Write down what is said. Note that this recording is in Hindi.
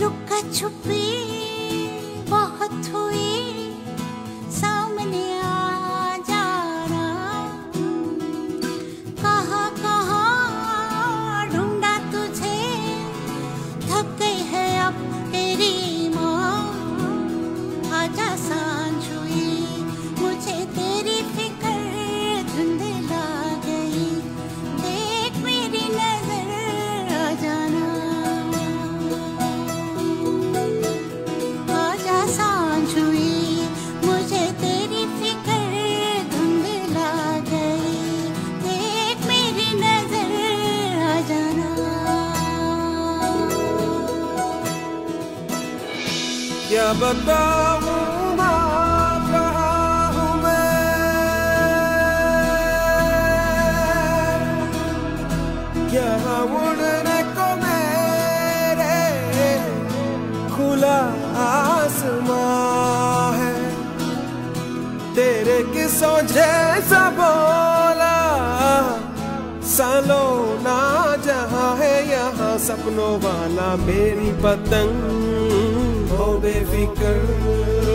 लुका छुपी बताऊँ कहाँ हूँ मैं। यहाँ उड़ने को मेरे खुला आसमां है? तेरे किसों जैसा बोला, सालों ना जहाँ है, यहाँ सपनों वाला मेरी पतंग। बेफिक्र।